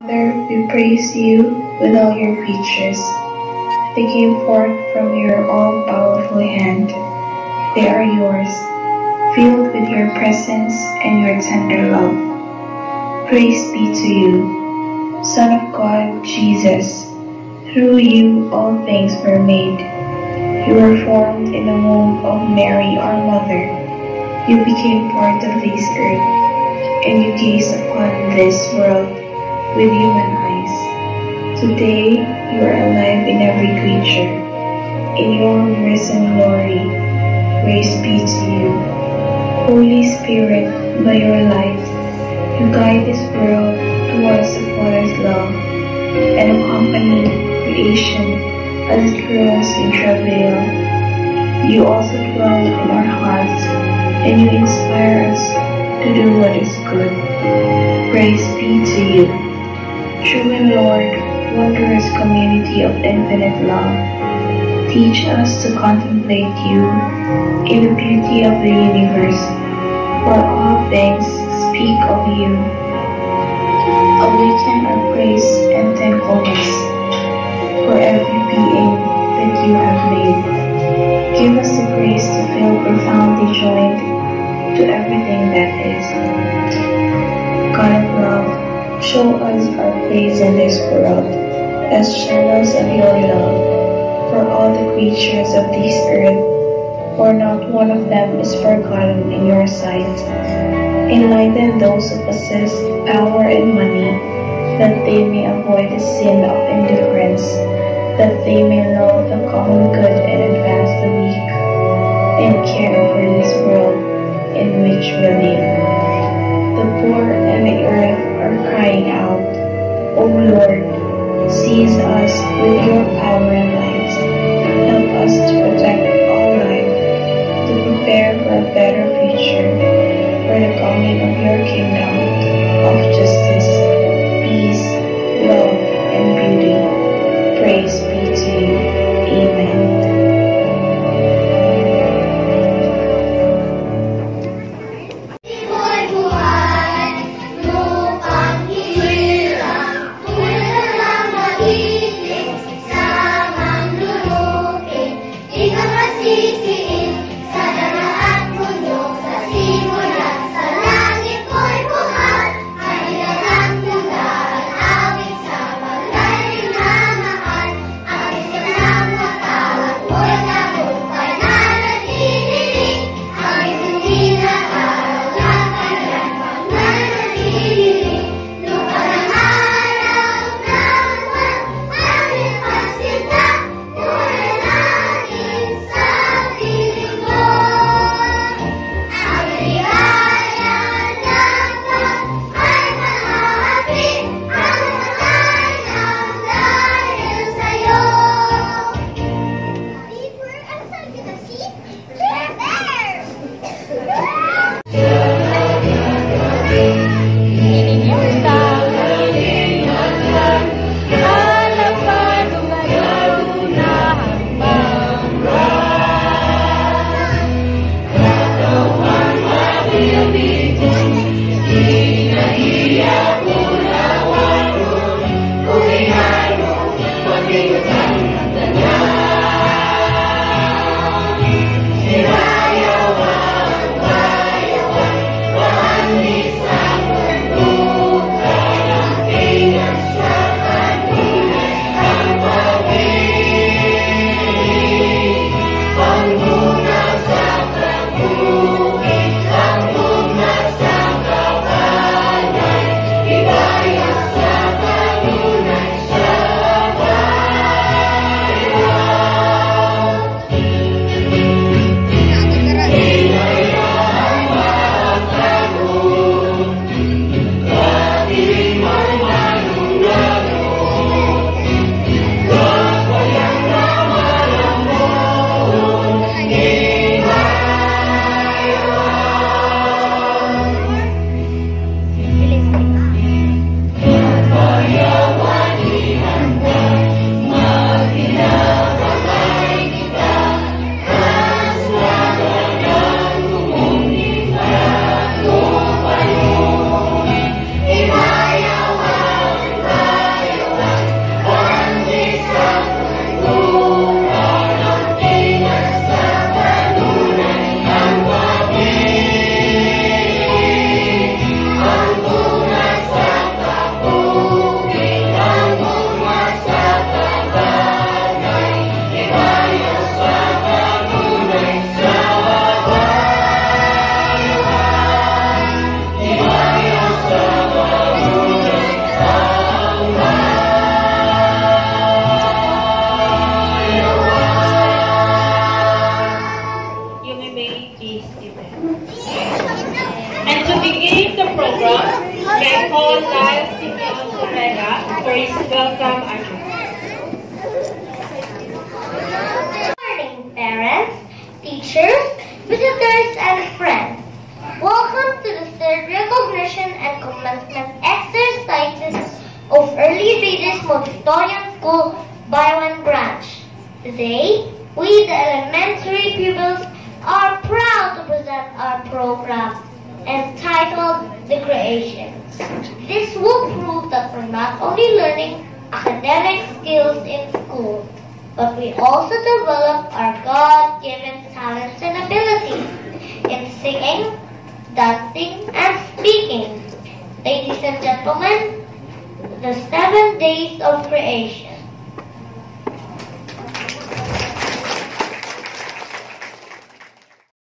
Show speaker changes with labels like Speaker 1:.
Speaker 1: Father, we praise you with all your creatures. They came forth from your all-powerful hand. They are yours, filled with your presence and your tender love. Praise be to you, Son of God, Jesus. Through you all things were made. You were formed in the womb of Mary, our mother. You became part of this earth, and you gazed upon this world with human eyes. Today, you are alive in every creature. In your risen glory, praise be to you. Holy Spirit, by your light, you guide this world towards the Father's love and accompany creation as it grows in travail. You also dwell in our hearts and you inspire us to do what is good. Praise be to you. Triune Lord, wondrous community of infinite love, teach us to contemplate you in the beauty of the universe, for all things speak of you. Awaken our praise and thankfulness Show us our place in this world as channels of your love for all the creatures of this earth, for not one of them is forgotten in your sight. Enlighten those who possess power and money, that they may avoid the sin of indifference, that they may know the common good and advance the weak, and care for this world in which we live. Crying out, O Lord, seize us with your power and light. Help us to protect all life, to prepare for a better future, for the coming of your kingdom of justice, peace, love, and beauty. Praise
Speaker 2: Ortega for his welcome address.
Speaker 3: Good morning, parents, teachers, visitors, and friends. Welcome to the third recognition and commencement exercises of Early Readers Montessorian School Bayawan Branch. Today, we, the elementary pupils, are proud to present our program entitled The Creation. This will prove that we're not only learning academic skills in school, but we also develop our God-given talents and abilities in singing, dancing, and speaking. Ladies and gentlemen, the seven days of creation.